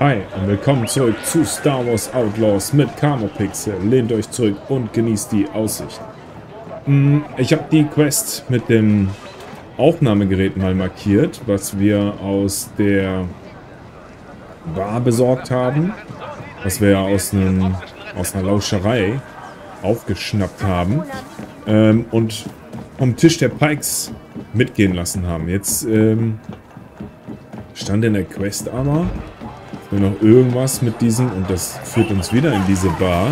Hi und willkommen zurück zu Star Wars Outlaws mit Pixel. Lehnt euch zurück und genießt die Aussicht. Hm, ich habe die Quest mit dem Aufnahmegerät mal markiert, was wir aus der Bar besorgt haben. Was wir aus, einem, aus einer Lauscherei aufgeschnappt haben. Ähm, und vom Tisch der Pikes mitgehen lassen haben. Jetzt ähm, stand in der Quest aber wir noch irgendwas mit diesem, und das führt uns wieder in diese Bar,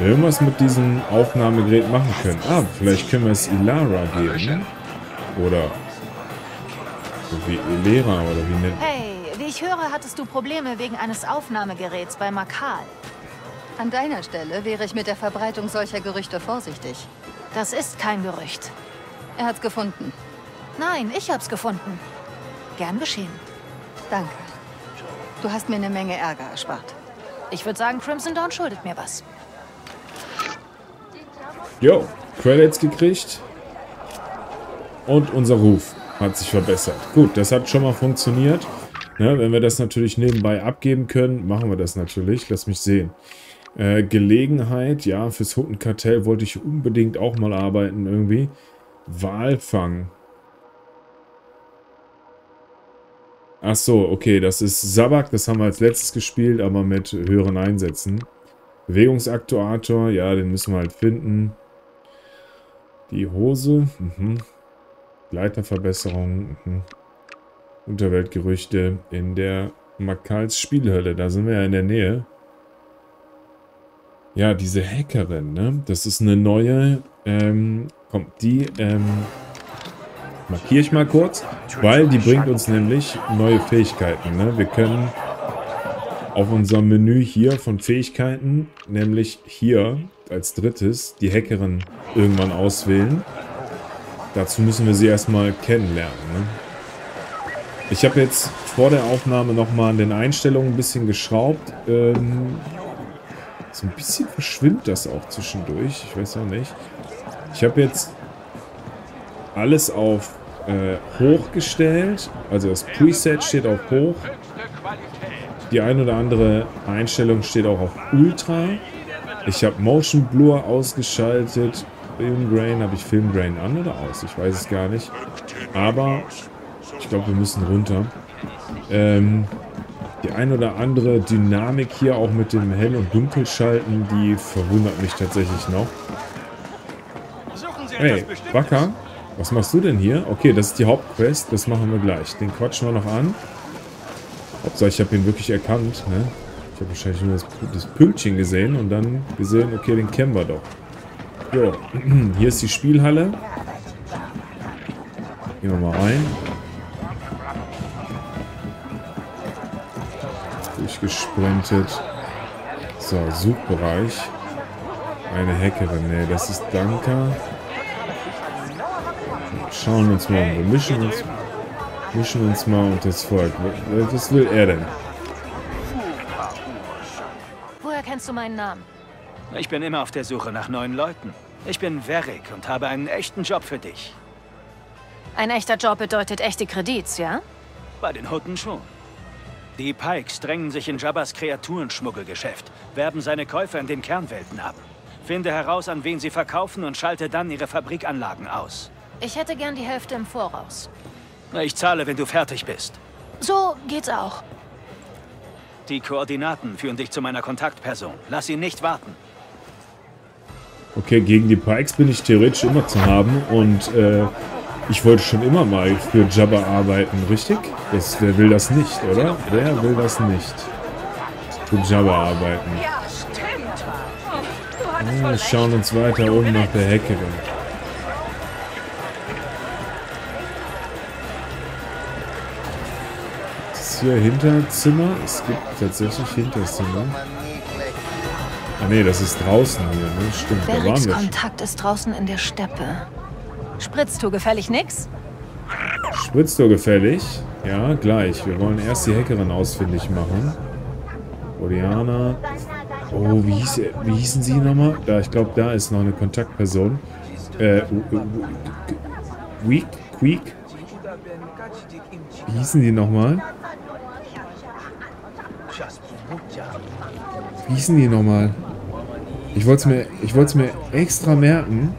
irgendwas mit diesem Aufnahmegerät machen können. Ah, vielleicht können wir es Ilara geben. Oder so wie Elera oder wie nennt Hey, wie ich höre, hattest du Probleme wegen eines Aufnahmegeräts bei Makal. An deiner Stelle wäre ich mit der Verbreitung solcher Gerüchte vorsichtig. Das ist kein Gerücht. Er hat's gefunden. Nein, ich hab's gefunden. Gern geschehen. Danke. Du hast mir eine Menge Ärger erspart. Ich würde sagen, Crimson Dawn schuldet mir was. Jo, Credits gekriegt. Und unser Ruf hat sich verbessert. Gut, das hat schon mal funktioniert. Ne, wenn wir das natürlich nebenbei abgeben können, machen wir das natürlich. Lass mich sehen. Äh, Gelegenheit, ja, fürs Huttenkartell wollte ich unbedingt auch mal arbeiten irgendwie. Walfang. Ach so, okay, das ist Sabak, das haben wir als letztes gespielt, aber mit höheren Einsätzen. Bewegungsaktuator, ja, den müssen wir halt finden. Die Hose, mhm. Leiterverbesserung, mhm. Unterweltgerüchte in der Makals Spielhölle, da sind wir ja in der Nähe. Ja, diese Hackerin, ne? Das ist eine neue, ähm, kommt die, ähm, markiere ich mal kurz, weil die bringt uns nämlich neue Fähigkeiten. Ne? Wir können auf unserem Menü hier von Fähigkeiten, nämlich hier als drittes, die Hackerin irgendwann auswählen. Dazu müssen wir sie erstmal kennenlernen. Ne? Ich habe jetzt vor der Aufnahme nochmal an den Einstellungen ein bisschen geschraubt. Ähm, so ein bisschen verschwimmt das auch zwischendurch. Ich weiß auch nicht. Ich habe jetzt alles auf äh, hochgestellt. Also das Preset steht auf hoch. Die ein oder andere Einstellung steht auch auf Ultra. Ich habe Motion Blur ausgeschaltet. Filmgrain, habe ich Filmgrain an oder aus? Ich weiß es gar nicht. Aber ich glaube, wir müssen runter. Ähm, die ein oder andere Dynamik hier auch mit dem Hell- und Dunkelschalten, die verwundert mich tatsächlich noch. Hey, Wacker, was machst du denn hier? Okay, das ist die Hauptquest. Das machen wir gleich. Den quatschen wir noch an. Hauptsache, ich habe ihn wirklich erkannt. Ne? Ich habe wahrscheinlich nur das, das Pünktchen gesehen und dann gesehen, okay, den kennen wir doch. Jo, hier ist die Spielhalle. Gehen wir mal rein. Durchgesprintet. So, Suchbereich. Eine Hackerin. Ne, das ist Danka. Schauen uns mal um. Wir mischen uns, mischen uns mal unter das Volk. Was will er denn? Woher kennst du meinen Namen? Ich bin immer auf der Suche nach neuen Leuten. Ich bin Verrick und habe einen echten Job für dich. Ein echter Job bedeutet echte Kredits, ja? Bei den Hutten schon. Die Pikes drängen sich in Jabbas Kreaturenschmuggelgeschäft, werben seine Käufer in den Kernwelten ab. Finde heraus, an wen sie verkaufen und schalte dann ihre Fabrikanlagen aus. Ich hätte gern die Hälfte im Voraus. Ich zahle, wenn du fertig bist. So geht's auch. Die Koordinaten führen dich zu meiner Kontaktperson. Lass ihn nicht warten. Okay, gegen die Pikes bin ich theoretisch immer zu haben und äh, ich wollte schon immer mal für Jabba arbeiten, richtig? Das, wer will das nicht, oder? Wer will das nicht? Für Jabba arbeiten. Ja, stimmt. Ja, schauen uns weiter um nach der Hier Hinterzimmer? Es gibt tatsächlich Hinterzimmer. Ah ne, das ist draußen hier, ne? Stimmt, Berix da waren wir. Kontakt ist draußen in der Steppe. Spritzt du gefällig nix? Spritzt du gefällig? Ja, gleich. Wir wollen erst die Hackerin ausfindig machen. Oriana. Oh, wie, hieß, wie hießen sie nochmal? Da, ich glaube, da ist noch eine Kontaktperson. Äh, Weak? Queek? Wie hießen die nochmal? Wie hießen die nochmal? Ich wollte es mir, ich wollte es mir extra merken.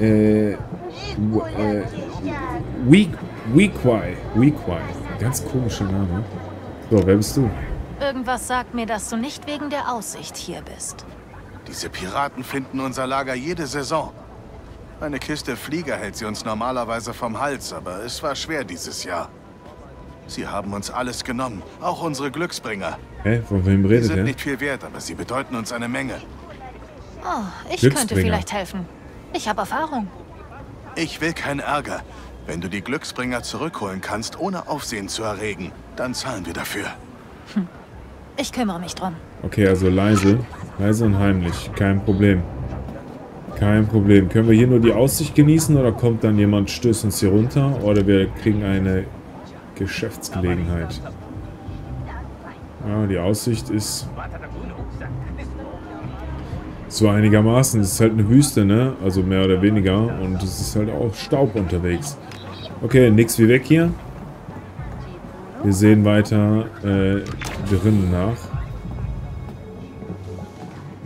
Äh, äh, Weak, Weakwai, Weakwai. Ganz komischer Name. So, wer bist du? Irgendwas sagt mir, dass du nicht wegen der Aussicht hier bist. Diese Piraten finden unser Lager jede Saison. Eine Kiste Flieger hält sie uns normalerweise vom Hals, aber es war schwer dieses Jahr. Sie haben uns alles genommen, auch unsere Glücksbringer. Hä, von wem redet sind er? nicht viel wert, aber sie bedeuten uns eine Menge. Oh, ich könnte vielleicht helfen. Ich habe Erfahrung. Ich will keinen Ärger. Wenn du die Glücksbringer zurückholen kannst, ohne Aufsehen zu erregen, dann zahlen wir dafür. Ich kümmere mich drum. Okay, also leise. Leise und heimlich. Kein Problem. Kein Problem. Können wir hier nur die Aussicht genießen oder kommt dann jemand, stößt uns hier runter oder wir kriegen eine Geschäftsgelegenheit? Ja, die Aussicht ist so einigermaßen. Es ist halt eine Wüste, ne? Also mehr oder weniger. Und es ist halt auch Staub unterwegs. Okay, nix wie weg hier. Wir sehen weiter äh, drinnen nach.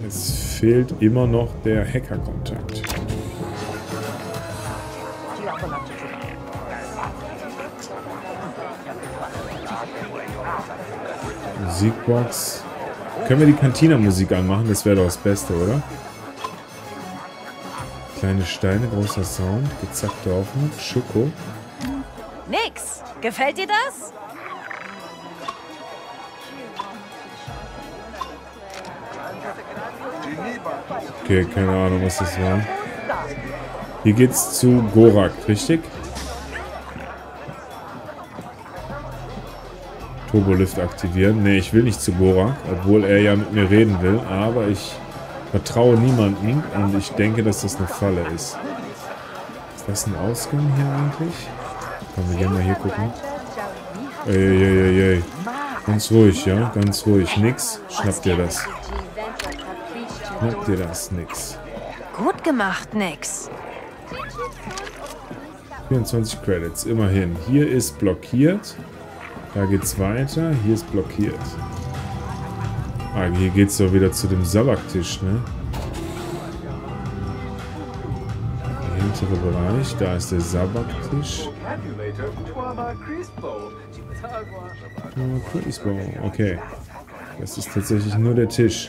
Es fehlt immer noch der Hacker-Kontakt. Musikbox. Können wir die Cantina-Musik anmachen? Das wäre doch das Beste, oder? Kleine Steine, großer Sound, gezackte Aufnahme, Schoko. Nix. Gefällt dir das? Okay, keine Ahnung, was das war. Hier geht's zu Gorak, richtig? Turbolift aktivieren. Ne, ich will nicht zu Gorak, obwohl er ja mit mir reden will. Aber ich vertraue niemandem und ich denke, dass das eine Falle ist. Ist das ein Ausgang hier eigentlich? Komm, wir gehen mal hier gucken. Ey. Ganz ruhig, ja? Ganz ruhig. Nix. Schnapp dir das. Schnapp dir das. Nix. Gut gemacht, Nix. 24 Credits, immerhin. Hier ist blockiert. Da geht's weiter. Hier ist blockiert. Ah, hier geht's doch wieder zu dem Sabaktisch, ne? Der hintere Bereich, da ist der Sabaktisch. Ah, Crispo, okay. Das ist tatsächlich nur der Tisch.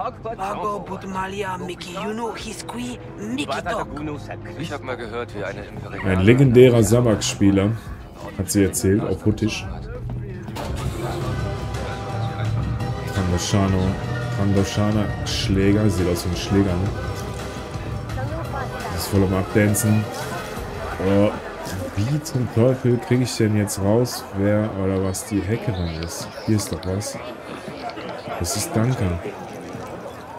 Bago butmalia miki yuno hiskui mikitok. Ich habe mal gehört, wie eine. Ein legendärer Sabak-Spieler, hat sie erzählt, auf Huttisch. Trandoshano. Trandoshana Schläger. Sieht aus wie ein Schläger, ne? Das ist voll am Abdancen. Oh, wie zum Teufel kriege ich denn jetzt raus, wer oder was die Hackerin ist? Hier ist doch was. Das ist Duncan.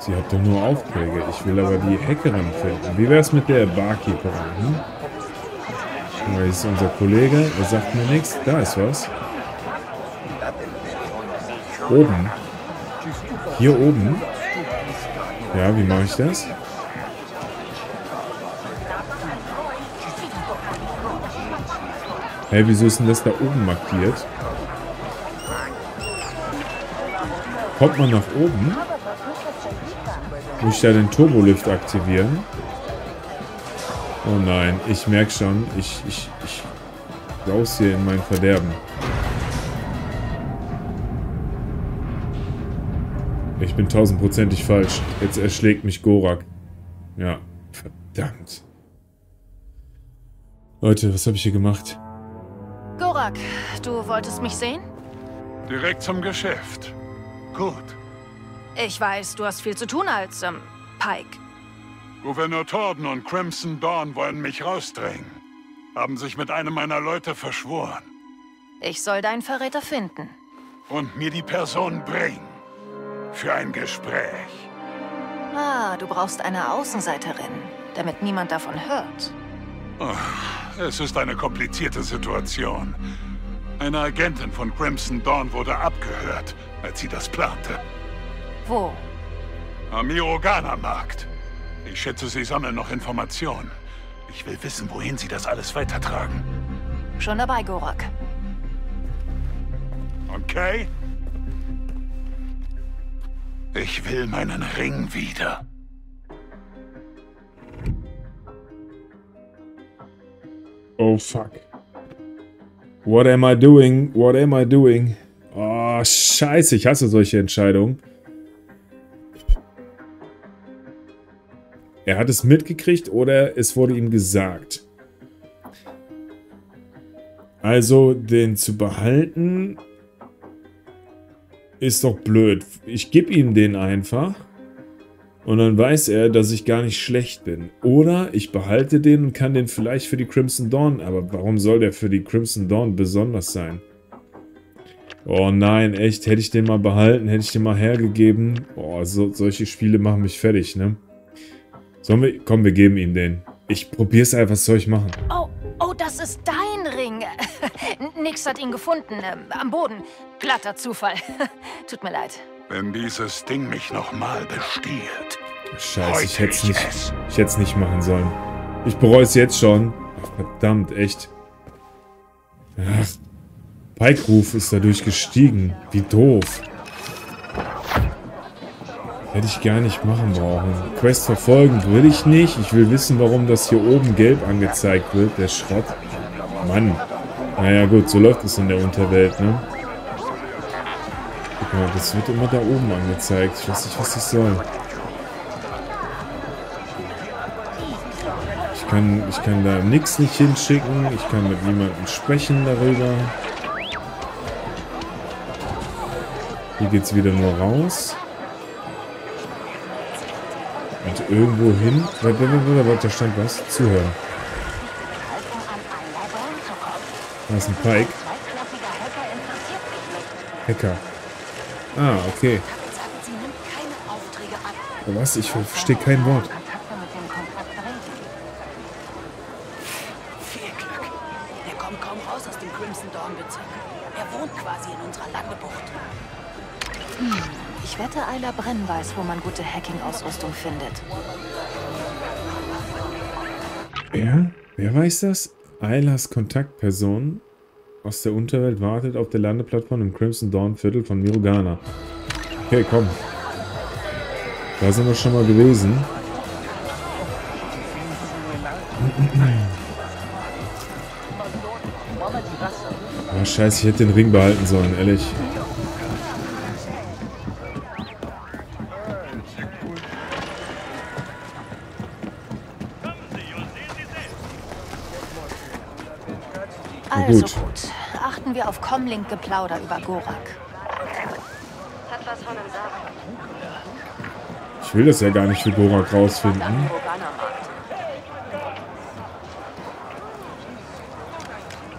Sie hat doch nur Aufträge. Ich will aber die Hackerin finden. Wie wär's mit der Barkeeperin? Hm? Hier ist unser Kollege. Er sagt mir nichts. Da ist was. Oben. Hier oben. Ja, wie mache ich das? Hey, wieso ist denn das da oben markiert? Kommt man nach oben? Muss ich da den Turbolift aktivieren? Oh nein, ich merke schon, ich, ich, ich raus hier in mein Verderben. Ich bin tausendprozentig falsch. Jetzt erschlägt mich Gorak. Ja, verdammt. Leute, was habe ich hier gemacht? Gorak, du wolltest mich sehen? Direkt zum Geschäft. Gut. Ich weiß, du hast viel zu tun als, ähm, Pike. Gouverneur Torden und Crimson Dawn wollen mich rausdrängen. Haben sich mit einem meiner Leute verschworen. Ich soll deinen Verräter finden. Und mir die Person bringen. Für ein Gespräch. Ah, du brauchst eine Außenseiterin, damit niemand davon hört. Es ist eine komplizierte Situation. Eine Agentin von Crimson Dawn wurde abgehört, als sie das plante. Wo? Am Irogana-Markt. Ich schätze, sie sammeln noch Informationen. Ich will wissen, wohin sie das alles weitertragen. Schon dabei, Gorak. Okay? Ich will meinen Ring wieder. Oh fuck. What am I doing? What am I doing? Oh, scheiße, ich hasse solche Entscheidungen. Er hat es mitgekriegt oder es wurde ihm gesagt. Also, den zu behalten ist doch blöd. Ich gebe ihm den einfach. Und dann weiß er, dass ich gar nicht schlecht bin. Oder ich behalte den und kann den vielleicht für die Crimson Dawn. Aber warum soll der für die Crimson Dawn besonders sein? Oh nein, echt. Hätte ich den mal behalten, hätte ich den mal hergegeben. Oh, so, solche Spiele machen mich fertig, ne? Sollen wir... Komm, wir geben ihm den. Ich probier's einfach, was soll ich machen? Oh, oh, das ist dein Ring. Nix hat ihn gefunden. Ähm, am Boden. Glatter Zufall. Tut mir leid. Wenn dieses Ding mich nochmal bestiehlt. Scheiße, ich hätte es nicht, ich hätte nicht machen sollen. Ich bereue es jetzt schon. Verdammt, echt. Ach, Pike-Ruf ist dadurch gestiegen. Wie doof. Hätte ich gar nicht machen brauchen. Quest verfolgen will ich nicht. Ich will wissen, warum das hier oben gelb angezeigt wird, der Schrott. Mann. Naja gut, so läuft es in der Unterwelt, ne? Guck mal, das wird immer da oben angezeigt. Ich weiß nicht, was das soll. Ich kann, ich kann da nichts nicht hinschicken. Ich kann mit niemandem sprechen darüber. Hier geht es wieder nur raus. Und irgendwo hin. Da stand was. Zuhören. Da ist ein Pike. Hacker. Ah, okay. Was? Ich verstehe kein Wort. Ayla Brenn weiß, wo man gute Hacking-Ausrüstung findet. Wer? Wer weiß das? Aylas Kontaktperson aus der Unterwelt wartet auf der Landeplattform im Crimson Dawn Viertel von Mirogana. Okay, komm. Da sind wir schon mal gewesen. Ah, scheiße, ich hätte den Ring behalten sollen, ehrlich. Gut. gut. Achten wir auf Comlink-Geplauder über Gorak. Hat was von. Ich will das ja gar nicht für Gorak rausfinden.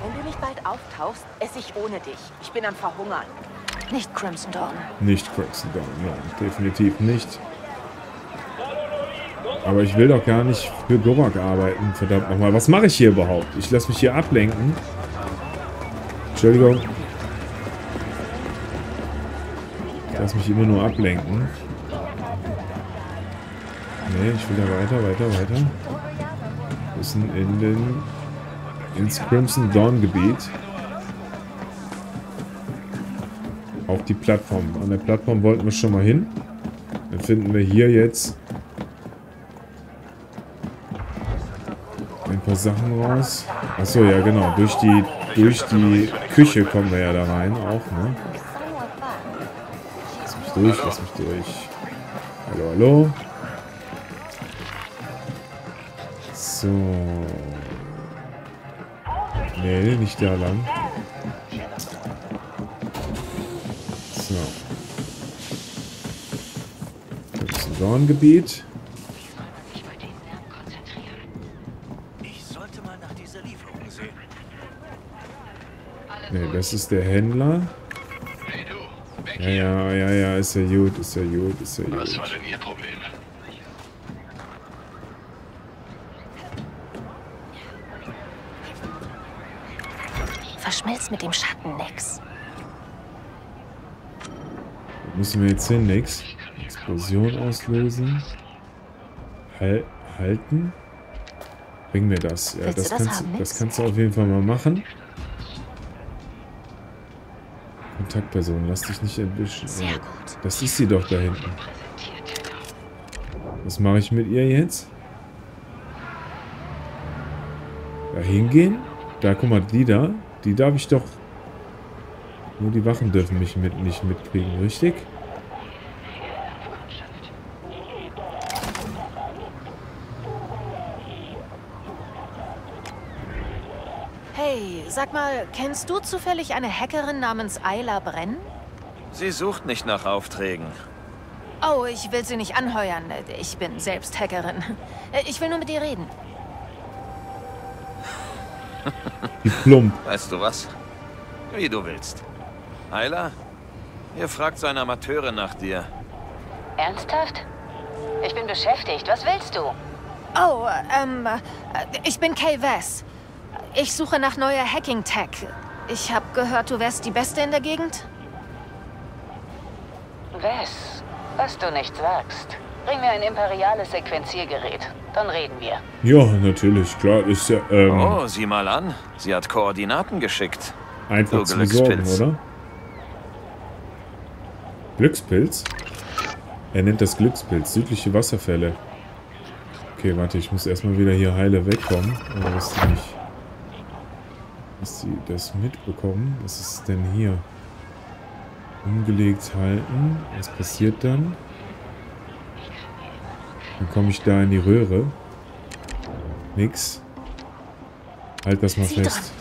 Wenn du nicht bald auftauchst, esse ich ohne dich. Ich bin am Verhungern. Nicht Crimson Dawn. Nicht Crimson Dawn, nein, definitiv nicht. Aber ich will doch gar nicht für Gorak arbeiten, verdammt nochmal. Was mache ich hier überhaupt? Ich lasse mich hier ablenken. Entschuldigung. Ich lasse mich immer nur ablenken. Nee, ich will da weiter, weiter, weiter. Wir müssen in den... ins Crimson Dawn Gebiet. Auf die Plattform. An der Plattform wollten wir schon mal hin. Dann finden wir hier jetzt ein paar Sachen raus. Achso, ja genau. Durch die, durch die Küche kommen wir ja da rein auch, ne? Lass mich durch, lass mich durch. Hallo, hallo. So. Nee, nicht da lang. So. Das ist ein Dorngebiet. Ich sollte mal nach dieser Lieferung sehen. Nee, das ist der Händler. Ja, ja, ja, ja, ist ja gut, ist ja gut, ist ja Was war gut. denn Ihr Problem? Verschmilzt mit dem Schatten nix. Wo Müssen wir jetzt hin, nix. Explosion auslösen. Hal halten. Bring mir das. Ja, das, das kannst, das kannst du auf jeden Fall mal machen. Kontaktperson, lass dich nicht entwischen. Gut. Das ist sie doch da hinten. Was mache ich mit ihr jetzt? Da hingehen? Da, guck mal, die da. Die darf ich doch... Nur die Wachen dürfen mich mit, nicht mitkriegen, richtig? Hey, sag mal, kennst du zufällig eine Hackerin namens Ayla Brenn? Sie sucht nicht nach Aufträgen. Oh, ich will sie nicht anheuern. Ich bin selbst Hackerin. Ich will nur mit ihr reden. Wie plump. Weißt du was? Wie du willst. Ayla? Ihr fragt so eine Amateurin nach dir. Ernsthaft? Ich bin beschäftigt. Was willst du? Oh, ähm, äh, ich bin Kay Vess. Ich suche nach neuer Hacking-Tech. Ich habe gehört, du wärst die Beste in der Gegend? Wes, was du nicht sagst. Bring mir ein imperiales Sequenziergerät. Dann reden wir. Ja, natürlich, klar. Ist ja ähm, Oh, sieh mal an. Sie hat Koordinaten geschickt. einfach du zu besorgen, Glückspilz. oder? Glückspilz? Er nennt das Glückspilz. Südliche Wasserfälle. Okay, warte, ich muss erstmal wieder hier heile wegkommen. Aber dass die nicht... Dass die das mitbekommen. Was ist denn hier? Umgelegt halten. Was passiert dann? Dann komme ich da in die Röhre. Nix. Halt das mal fest.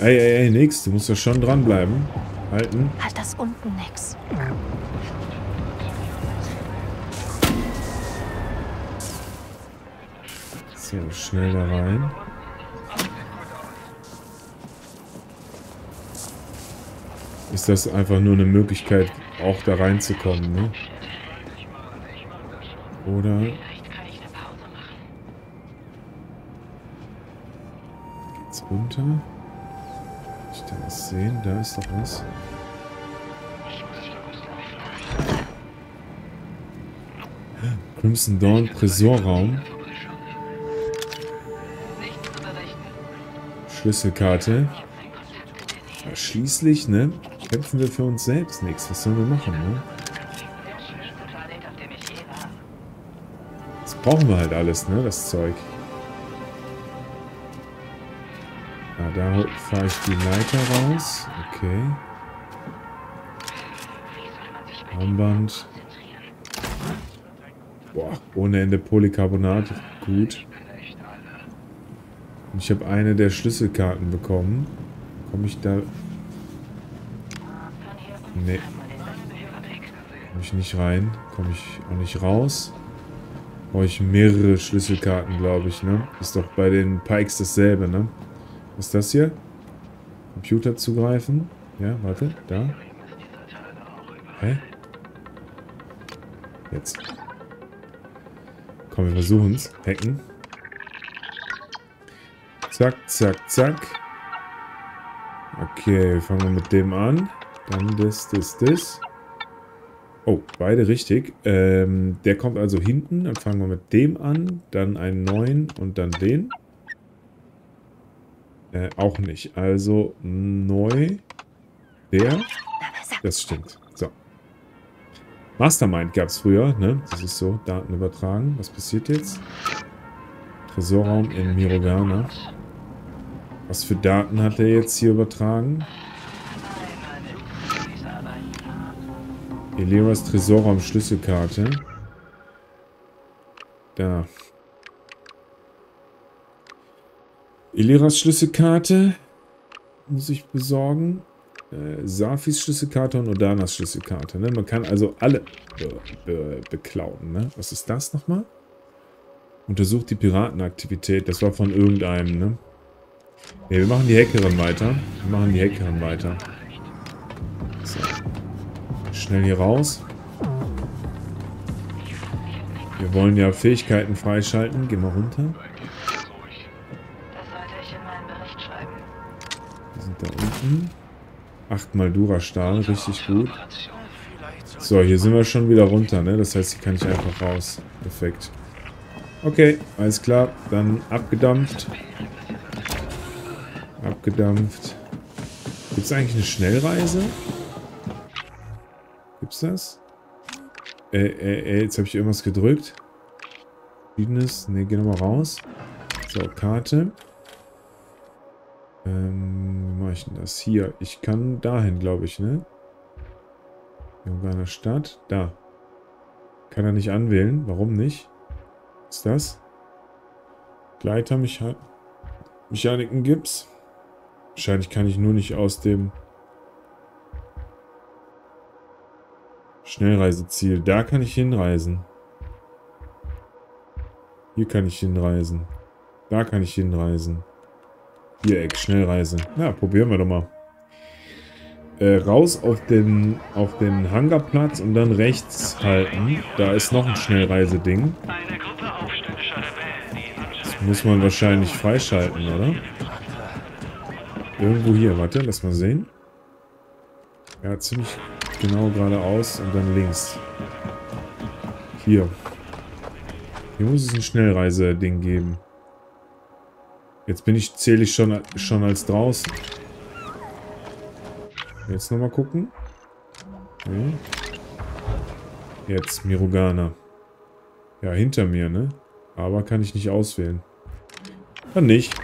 Ey, ey, ey, nix. Du musst da schon dranbleiben. Halten. Halt das unten nix. So, schnell da rein. Ist das einfach nur eine Möglichkeit, auch da reinzukommen, ne? Oder... Geht's runter? Kann ich da was sehen? Da ist doch was. Crimson Dawn Tresorraum. Schlüsselkarte. Ja, schließlich, ne? Kämpfen wir für uns selbst nichts. Was sollen wir machen, ne? Das brauchen wir halt alles, ne? Das Zeug. Ah, da fahre ich die Leiter raus. Okay. Armband. Boah, ohne Ende Polycarbonat. Gut. Ich habe eine der Schlüsselkarten bekommen. Komme ich da... Nee. Komme ich nicht rein. Komme ich auch nicht raus. Brauche ich mehrere Schlüsselkarten, glaube ich, ne? Ist doch bei den Pikes dasselbe, ne? Was ist das hier? Computer zugreifen. Ja, warte, da. Hä? Jetzt. Komm, wir versuchen es. Hacken. Zack, zack, zack. Okay, fangen wir mit dem an. Dann das, das, das. Oh, beide richtig. Ähm, der kommt also hinten. Dann fangen wir mit dem an. Dann einen neuen und dann den. Äh, auch nicht. Also neu. Der. Das stimmt. So. Mastermind gab es früher, ne? Das ist so. Daten übertragen. Was passiert jetzt? Tresorraum in Mirogana. Was für Daten hat er jetzt hier übertragen? Eleras Tresorraum Schlüsselkarte. Da. Eleras Schlüsselkarte muss ich besorgen. Äh, Safis Schlüsselkarte und Odanas Schlüsselkarte. Ne? Man kann also alle be be beklauen. Ne? Was ist das nochmal? Untersucht die Piratenaktivität. Das war von irgendeinem, ne? Ne, wir machen die Hackerin weiter. Wir machen die Hackerin weiter. So. Schnell hier raus. Wir wollen ja Fähigkeiten freischalten. Geh mal runter. Wir sind da unten. Achtmal Dura-Stahl, richtig gut. So, hier sind wir schon wieder runter, ne? Das heißt, hier kann ich einfach raus. Perfekt. Okay, alles klar. Dann abgedampft. Abgedampft. Gibt es eigentlich eine Schnellreise? Gibt's das? Äh, äh, äh, jetzt habe ich irgendwas gedrückt. Verschiedenes. Ne, geh nochmal raus. So, Karte. Ähm, wie mache ich denn das? Hier. Ich kann dahin, glaube ich, ne? Junganer Stadt. Da. Kann er nicht anwählen. Warum nicht? Was ist das? Gleiter, Mecha Mechaniken Gips. Wahrscheinlich kann ich nur nicht aus dem Schnellreiseziel. Da kann ich hinreisen. Hier kann ich hinreisen. Da kann ich hinreisen. Viereck, Schnellreise. Ja, probieren wir doch mal. Äh, raus auf den, auf den Hangarplatz und dann rechts halten. Da ist noch ein Schnellreiseding. Das muss man wahrscheinlich freischalten, oder? Irgendwo hier. Warte, lass mal sehen. Ja, ziemlich genau geradeaus und dann links. Hier. Hier muss es ein Schnellreise-Ding geben. Jetzt bin ich, zähle ich schon, schon als draußen. Jetzt nochmal gucken. Okay. Jetzt Mirugana. Ja, hinter mir, ne? Aber kann ich nicht auswählen. Dann nicht.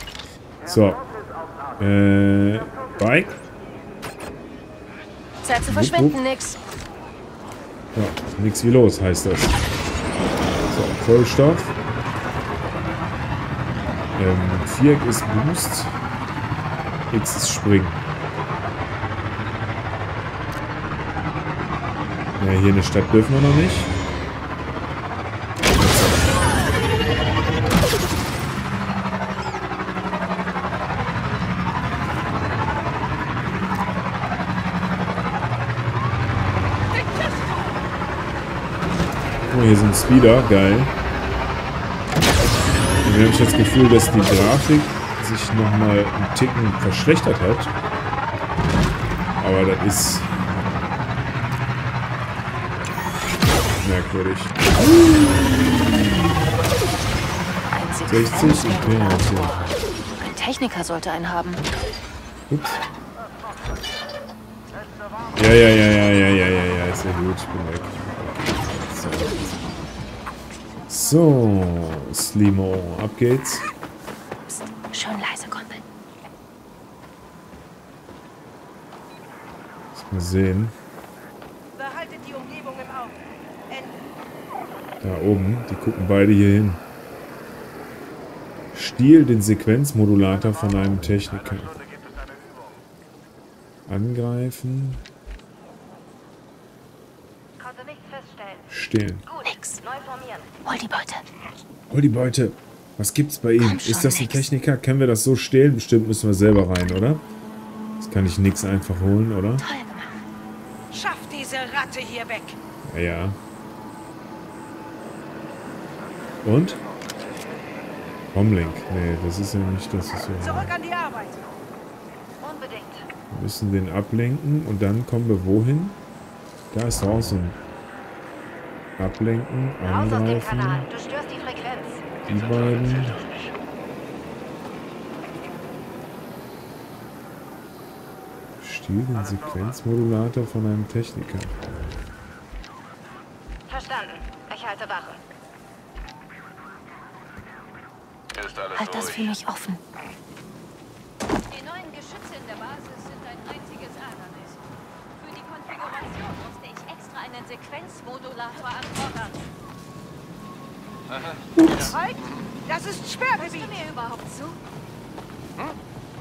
So. Äh, Bike. Zeit zu verschwinden, nix. Ja, nix wie los, heißt das. So, Vollstoff. Ähm, Viereck ist Boost. X ist Springen. Ja, hier in der Stadt dürfen wir noch nicht. Hier sind Speeder, geil. Irgendwie habe ich das Gefühl, dass die Grafik sich nochmal einen Ticken verschlechtert hat. Aber das ist merkwürdig. 60, okay, okay. Ein Techniker sollte einen haben. Ups. Ja, ja, ja, ja, ja, ja, ja, ja, ist ja gut, ich bin So, Slimo, ab geht's. Psst, schön leise, Kumpel. Lass mal sehen. Behaltet die Umgebung im Auge. Da oben, die gucken beide hier hin. Stiehl den Sequenzmodulator von einem Techniker. Angreifen. Konnte nichts feststellen. Stehlen. Nix. Neu formieren. Hol die Beute. Hol die Beute. Was gibt's bei ihm? Ist das ein nix. Techniker? Können wir das so stehlen? Bestimmt müssen wir selber rein, oder? Das kann ich nix einfach holen, oder? Toll gemacht. Schafft diese Ratte hier weg. Ja, ja. Und? Comlink. Nee, das ist ja nicht, das ist ja... Zurück an die Arbeit. Unbedingt. Wir müssen den ablenken und dann kommen wir wohin? Da ist doch auch so ein... Ablenken, Raus aus dem. Kanal. Du störst die Frequenz. Die beiden. Stiehl den Sequenzmodulator von einem Techniker. Verstanden. Ich halte Wache. Halt das für mich offen. Die neuen Geschütze in der Basis sind ein einziges Ärgernis. Für die Konfiguration einen Sequenzmodulator anfordern. Halt! Das ist Sperrgebiet. Hörst du mir überhaupt zu?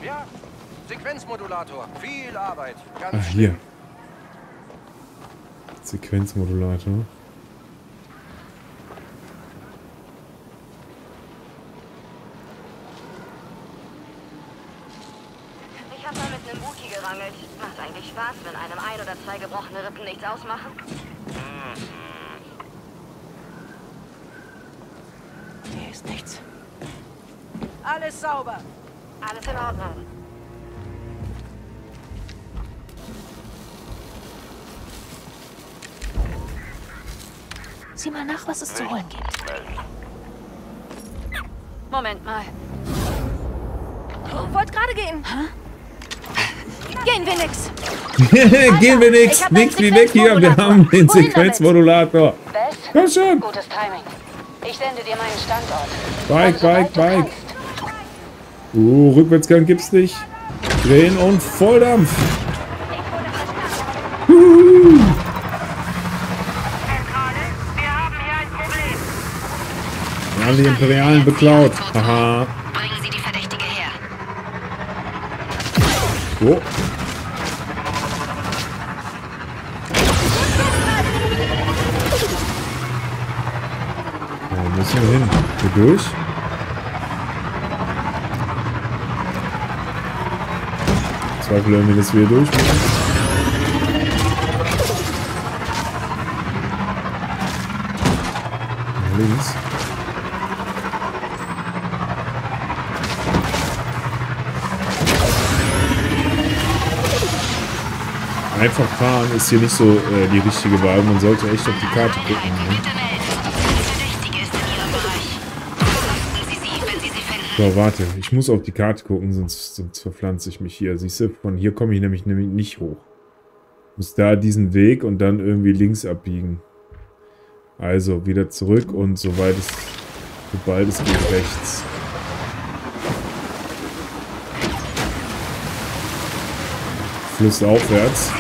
Ja, Sequenzmodulator. Viel Arbeit. Ganz Ach, hier. Sequenzmodulator. Ich habe mal mit einem Wookie gerangelt. Macht eigentlich Spaß, wenn einem ein oder zwei gebrochene Rippen nichts ausmachen. Hier ist nichts. Alles sauber. Alles in Ordnung. Sieh mal nach, was es zu holen gibt. Moment mal. Oh, wollt gerade gehen. Gehen wir nix. Gehen wir nix. Nix wie weg hier. Wir haben den Sequenzmodulator. Komm schon. Gutes Timing. Ich sende dir meinen Standort. Bike, Bike, Bike. Uh, Rückwärtsgang gibt's nicht. Drehen und Volldampf. Juhu. Wir haben die Imperialen beklaut. Haha. Durch? Zweifel irgendwie, dass wir hier durch Links. Einfach fahren ist hier nicht so äh, die richtige Wahl. Man sollte echt auf die Karte gucken. Ne? So, warte. Ich muss auf die Karte gucken, sonst, sonst verpflanze ich mich hier. Siehst du, von hier komme ich nämlich, nämlich nicht hoch. Muss da diesen Weg und dann irgendwie links abbiegen. Also, wieder zurück und soweit es, sobald es geht, rechts. Flussaufwärts.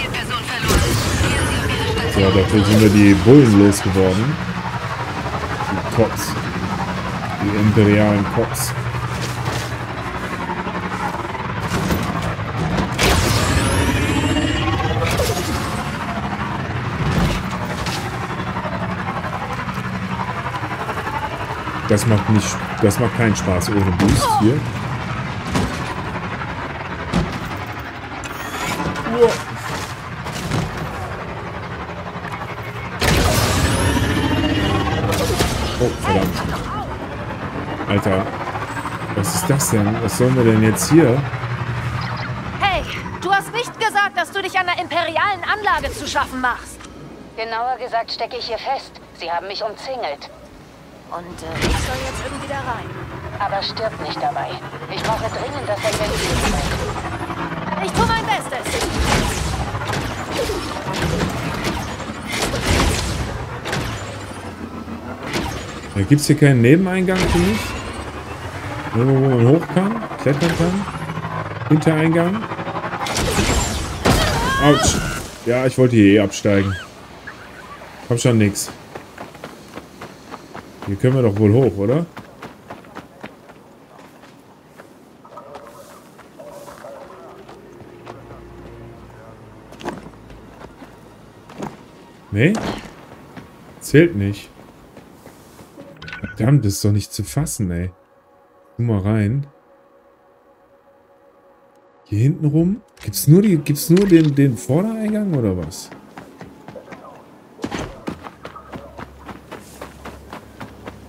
So, dafür sind wir die Bullen losgeworden. Die Cops. Die imperialen Cops. Das macht nicht, das macht keinen Spaß ohne Boost hier. Oh, verdammt. Alter, was ist das denn? Was sollen wir denn jetzt hier? Hey, du hast nicht gesagt, dass du dich an der imperialen Anlage zu schaffen machst. Genauer gesagt stecke ich hier fest. Sie haben mich umzingelt. Und äh, ich soll jetzt irgendwie da rein. Aber stirbt nicht dabei. Ich brauche dringend das Ventil. Ich tue mein Bestes. Da gibt es hier keinen Nebeneingang für mich? Irgendwo, wo man hoch kann, klettern kann? Hintereingang? Autsch. Ja, ich wollte hier eh absteigen. Komm schon, nix. Hier können wir doch wohl hoch, oder? Nee? Zählt nicht. Verdammt, das ist doch nicht zu fassen, ey. Guck mal rein. Hier hinten rum? Gibt's nur, die, gibt's nur den, den Vordereingang oder was?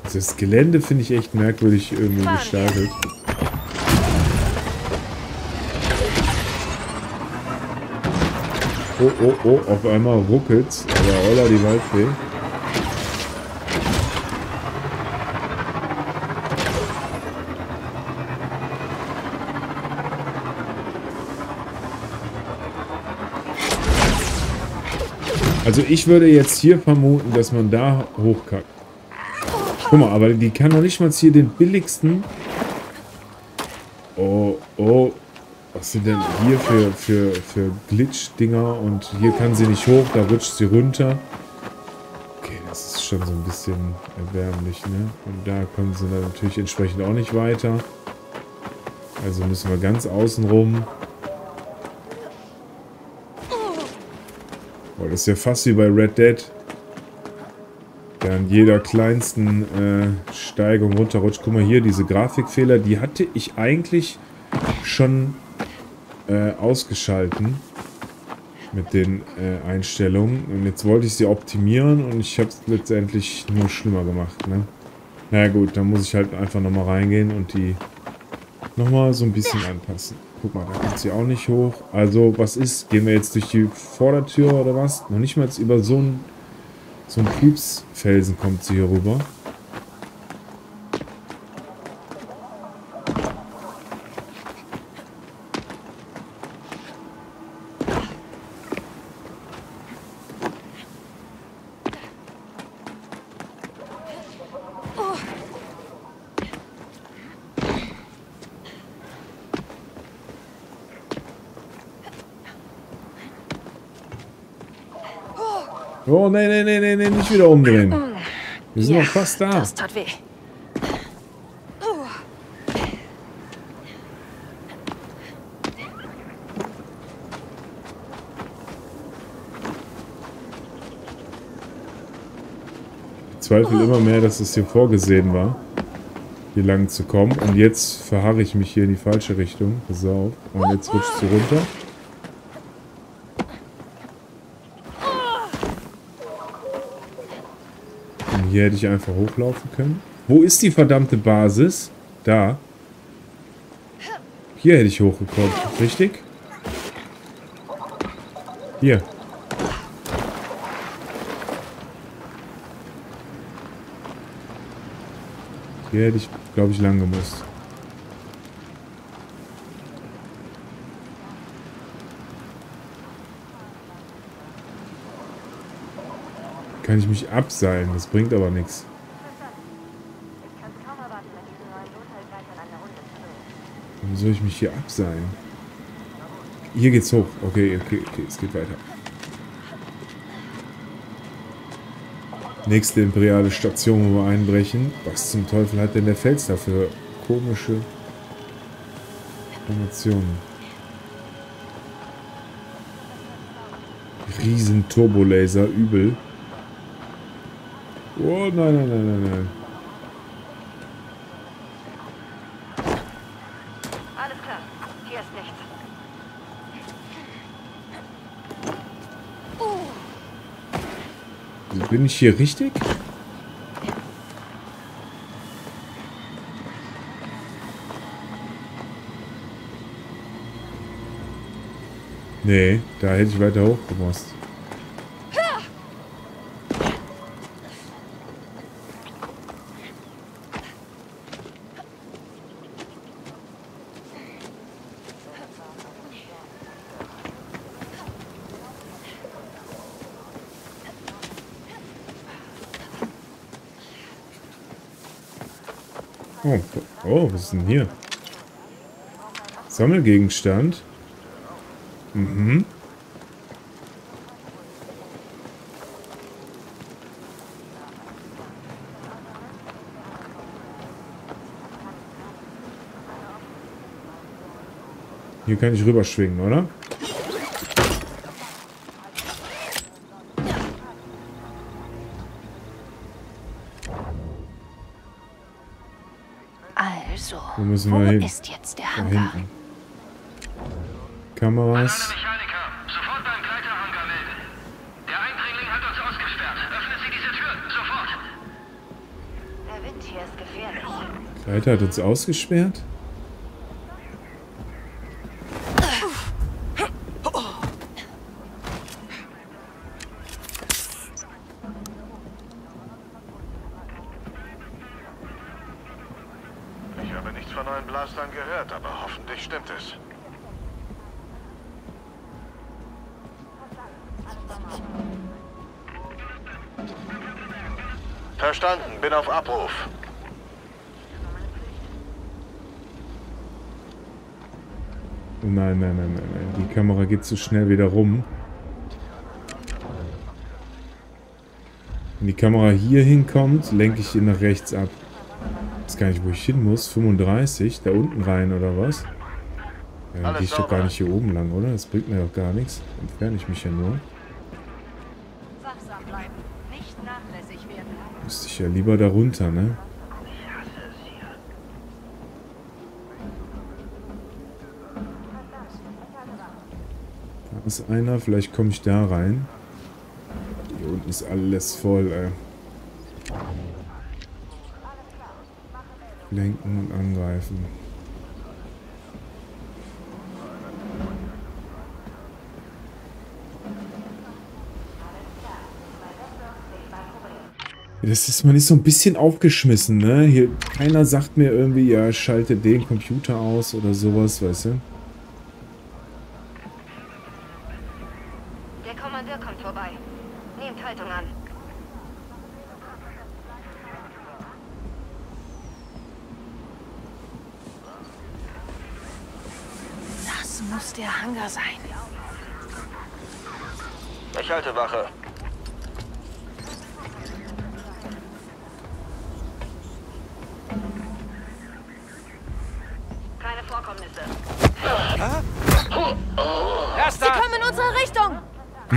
Also das Gelände finde ich echt merkwürdig irgendwie gestaltet. Oh, oh, oh, auf einmal ruckelt's. Aber holla die Waldfee. Also ich würde jetzt hier vermuten, dass man da hochkackt. Guck mal, aber die kann doch nicht mal hier den billigsten... Oh, oh. Was sind denn hier für, für, für Glitch-Dinger? Und hier kann sie nicht hoch, da rutscht sie runter. Okay, das ist schon so ein bisschen erbärmlich, ne? Und da kommen sie dann natürlich entsprechend auch nicht weiter. Also müssen wir ganz außen rum. Boah, das ist ja fast wie bei Red Dead. Der an jeder kleinsten äh, Steigung runterrutscht. Guck mal hier, diese Grafikfehler, die hatte ich eigentlich schon äh, ausgeschalten mit den äh, Einstellungen. Und jetzt wollte ich sie optimieren und ich habe es letztendlich nur schlimmer gemacht. Ne? Naja gut, dann muss ich halt einfach nochmal reingehen und die nochmal so ein bisschen anpassen. Guck mal, da kommt sie auch nicht hoch. Also, was ist? Gehen wir jetzt durch die Vordertür oder was? Noch nicht mal jetzt über so ein So ein Pupsfelsen kommt sie hier rüber. Oh, nee, nee, nee, nee, nee, nicht wieder umdrehen. Wir sind Ja, noch fast da. Das tat weh. Ich zweifle immer mehr, dass es hier vorgesehen war, hier lang zu kommen. Und jetzt verharre ich mich hier in die falsche Richtung. Pass auf. Und jetzt rutscht sie runter. Hier hätte ich einfach hochlaufen können. Wo ist die verdammte Basis? Da. Hier hätte ich hochgekommen. Richtig? Hier. Hier hätte ich, glaube ich, lang gemusst. Kann ich mich abseilen, das bringt aber nichts. Warum soll ich mich hier abseilen? Hier geht's hoch. Okay, okay, okay, es geht weiter. Nächste imperiale Station, wo wir einbrechen. Was zum Teufel hat denn der Fels da für komische Formationen? Riesen Turbolaser, übel. Oh, nein, nein, nein, nein, nein. Alles klar. Hier ist nichts. Bin ich hier richtig? Nee, da hätte ich weiter hochgemusst. Oh, oh, was ist denn hier? Sammelgegenstand. Mhm. Hier kann ich rüberschwingen, oder? Wo müssen wo wir hin? ist jetzt der Hangar? hinten. Kameras. Der Wind hier ist gefährlich. Leiter hat uns ausgesperrt. Ich habe nichts von neuen Blastern gehört, aber hoffentlich stimmt es. Verstanden, bin auf Abruf. Nein, nein, nein, nein, nein. Die Kamera geht zu schnell wieder rum. Wenn die Kamera hier hinkommt, lenke ich ihn nach rechts ab. Ich weiß gar nicht, wo ich hin muss. 35, da unten rein oder was? Ja, dann gehe ich doch gar nicht hier oben lang, oder? Das bringt mir doch gar nichts. Entferne ich mich ja nur. Wachsam bleiben. Nicht nachlässig werden. Müsste ich ja lieber da runter, ne? Da ist einer, vielleicht komme ich da rein. Hier unten ist alles voll, ey. Lenken und angreifen. Das ist, man ist so ein bisschen aufgeschmissen, ne? Hier, keiner sagt mir irgendwie, ja, schalte den Computer aus oder sowas, weißt du? Der Kommandeur kommt vorbei. Nehmt Haltung an. Das muss der Hangar sein. Ich halte Wache. Keine Vorkommnisse. Erster! Sie kommen in unsere Richtung!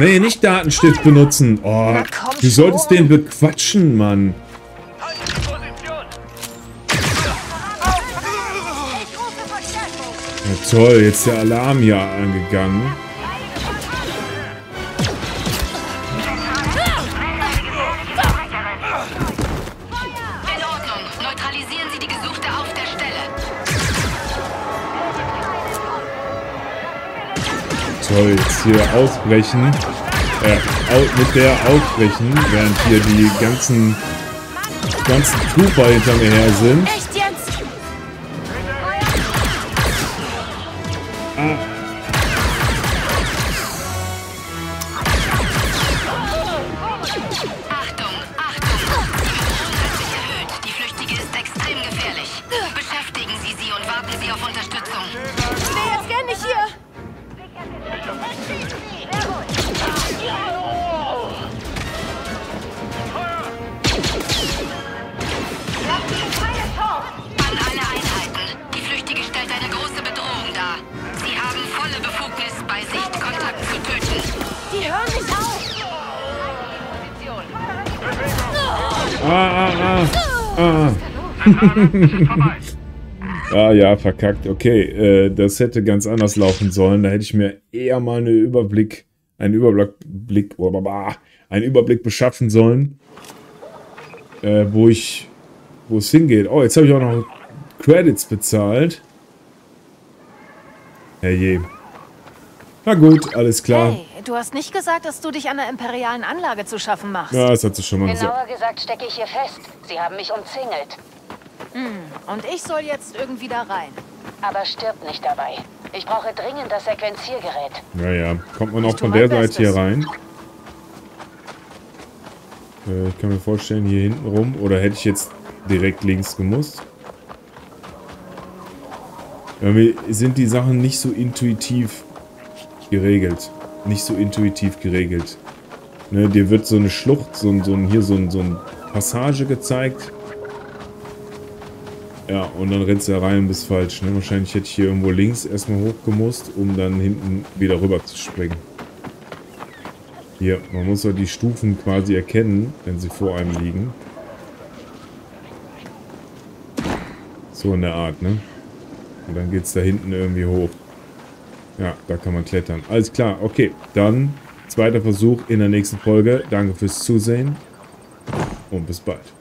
Nee, nicht Datenstift benutzen. Oh, du solltest den bequatschen, Mann. Ja, toll, jetzt der Alarm hier angegangen. Toll, jetzt hier ausbrechen. Äh, mit der ausbrechen, während hier die ganzen, ganzen Trooper hinter mir her sind. ah. Ja, verkackt. Okay, äh, das hätte ganz anders laufen sollen. Da hätte ich mir eher mal einen Überblick, einen Überblick, einen Überblick beschaffen sollen, äh, wo ich, wo es hingeht. Oh, jetzt habe ich auch noch Credits bezahlt. Herrje. Na gut, alles klar. Hey, du hast nicht gesagt, dass du dich an der imperialen Anlage zu schaffen machst. Ja, das hat sie schon mal gesagt. Genauer gesagt stecke ich hier fest. Sie haben mich umzingelt. Hm, und ich soll jetzt irgendwie da rein. Aber stirbt nicht dabei. Ich brauche dringend das Sequenziergerät. Naja, kommt man auch von der Seite hier rein? Äh, ich kann mir vorstellen, hier hinten rum. Oder hätte ich jetzt direkt links gemusst? Irgendwie sind die Sachen nicht so intuitiv geregelt. Nicht so intuitiv geregelt. Ne, dir wird so eine Schlucht, so ein, so ein, hier so ein, so ein Passage gezeigt. Ja, und dann rennst du da rein und bist falsch. Ne? Wahrscheinlich hätte ich hier irgendwo links erstmal hochgemusst, um dann hinten wieder rüber zu springen. Hier, man muss ja die Stufen quasi erkennen, wenn sie vor einem liegen. So in der Art, ne? Und dann geht's da hinten irgendwie hoch. Ja, da kann man klettern. Alles klar, okay. Dann zweiter Versuch in der nächsten Folge. Danke fürs Zusehen und bis bald.